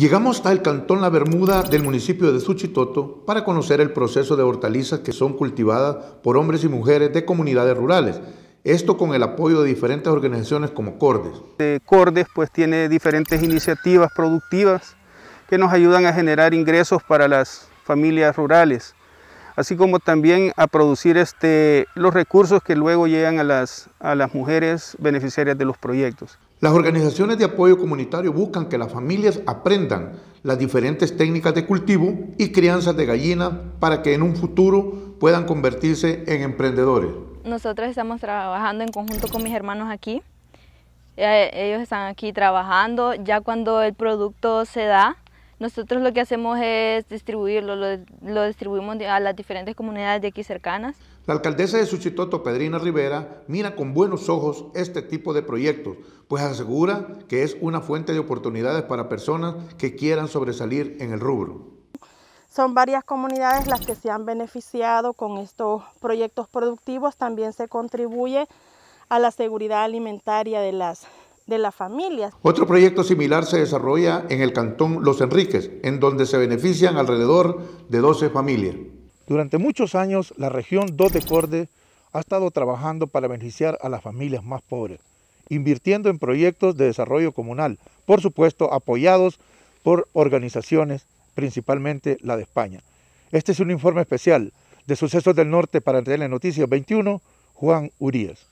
Llegamos el cantón La Bermuda del municipio de Suchitoto para conocer el proceso de hortalizas que son cultivadas por hombres y mujeres de comunidades rurales. Esto con el apoyo de diferentes organizaciones como Cordes. Cordes pues tiene diferentes iniciativas productivas que nos ayudan a generar ingresos para las familias rurales, así como también a producir este, los recursos que luego llegan a las, a las mujeres beneficiarias de los proyectos. Las organizaciones de apoyo comunitario buscan que las familias aprendan las diferentes técnicas de cultivo y crianza de gallinas para que en un futuro puedan convertirse en emprendedores. Nosotros estamos trabajando en conjunto con mis hermanos aquí. Eh, ellos están aquí trabajando. Ya cuando el producto se da, nosotros lo que hacemos es distribuirlo, lo, distribuimos a las diferentes comunidades de aquí cercanas. La alcaldesa de Suchitoto, Pedrina Rivera, mira con buenos ojos este tipo de proyectos, pues asegura que es una fuente de oportunidades para personas que quieran sobresalir en el rubro. Son varias comunidades las que se han beneficiado con estos proyectos productivos. También se contribuye a la seguridad alimentaria de las de las familias. Otro proyecto similar se desarrolla en el cantón Los Enríquez, en donde se benefician alrededor de 12 familias. Durante muchos años, la región 2 de Corde ha estado trabajando para beneficiar a las familias más pobres, invirtiendo en proyectos de desarrollo comunal, por supuesto apoyados por organizaciones, principalmente la de España. Este es un informe especial de Sucesos del Norte para Noticias 21, Juan Urias.